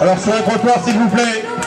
Alors sur le trottoir, s'il vous plaît.